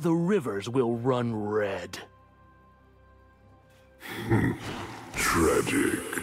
the rivers will run red. Tragic.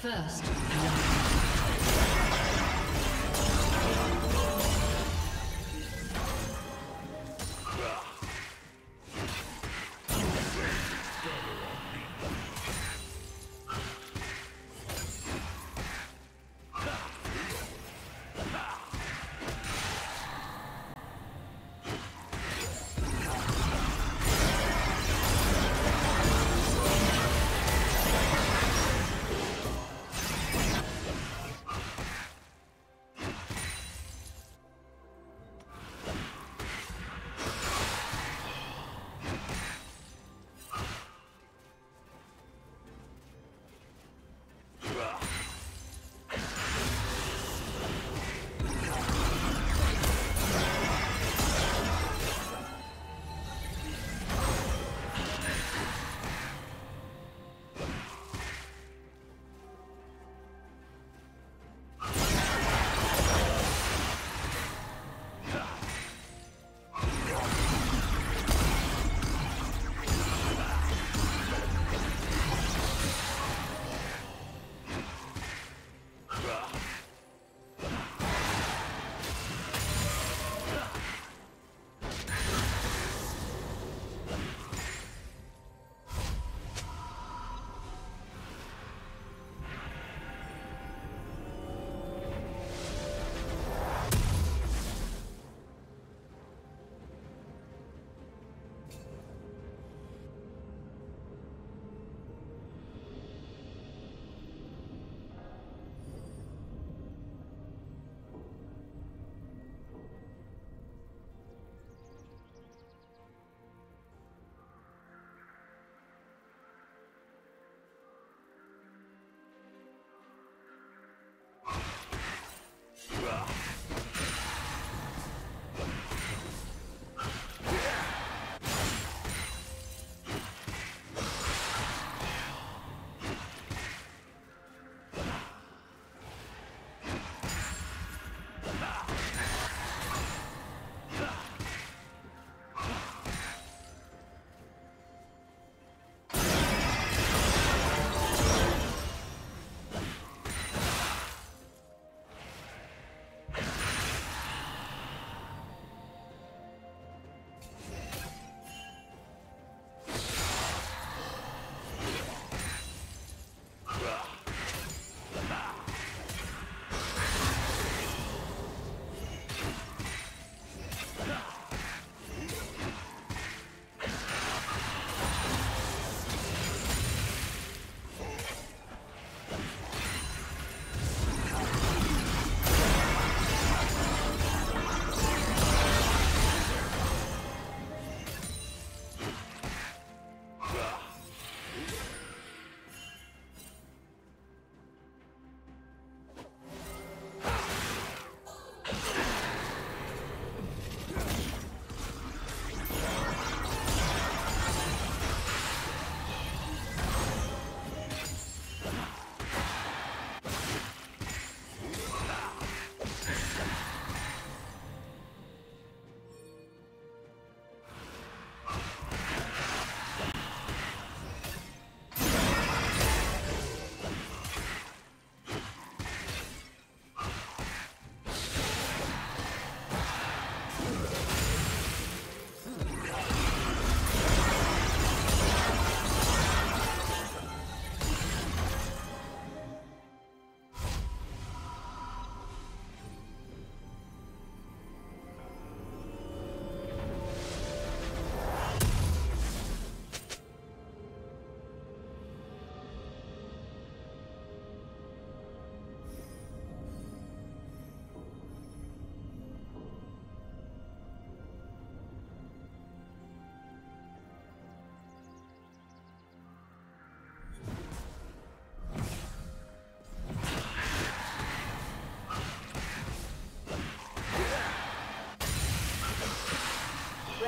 First,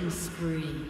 Killing spree.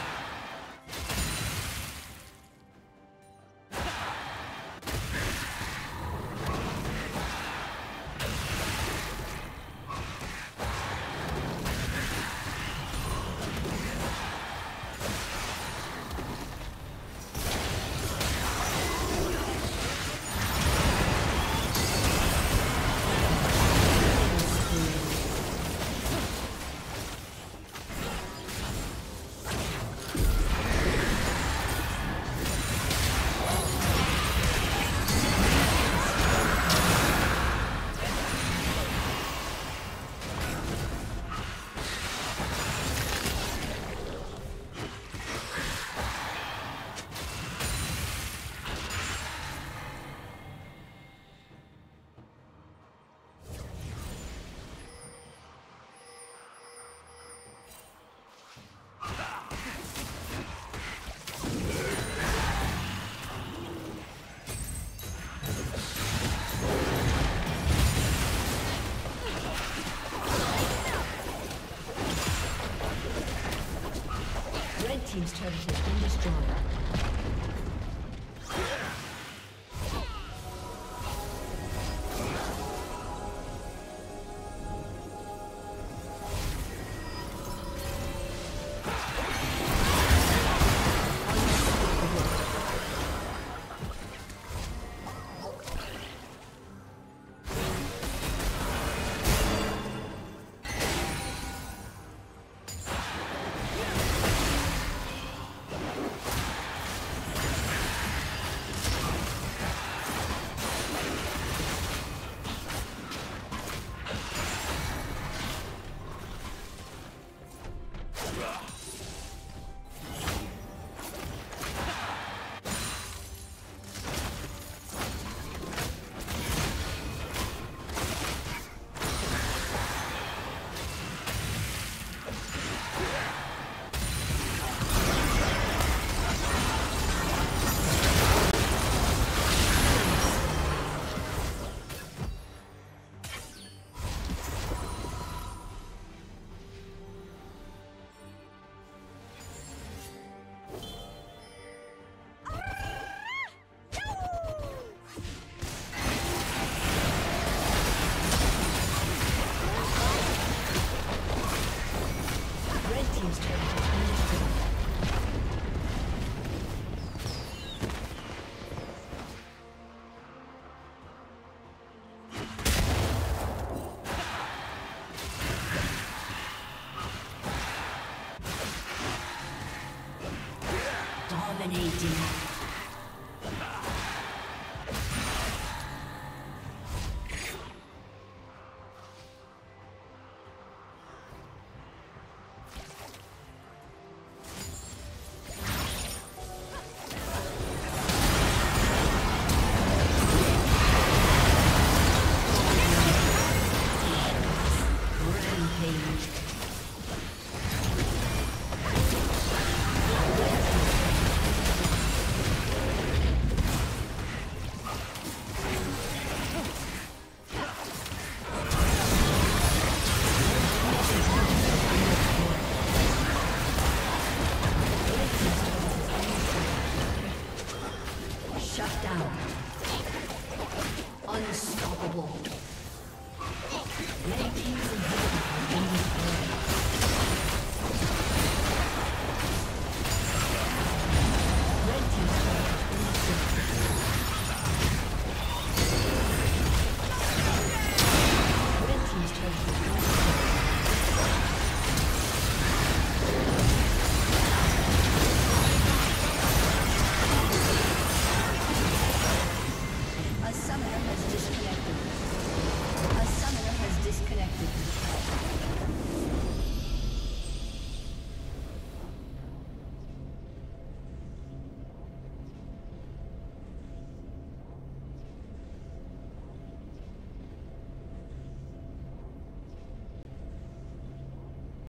Dominating.